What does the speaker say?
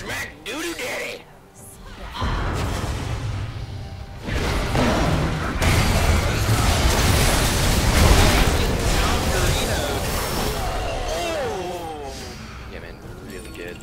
smack doo-doo daddy. Yeah, man, really good.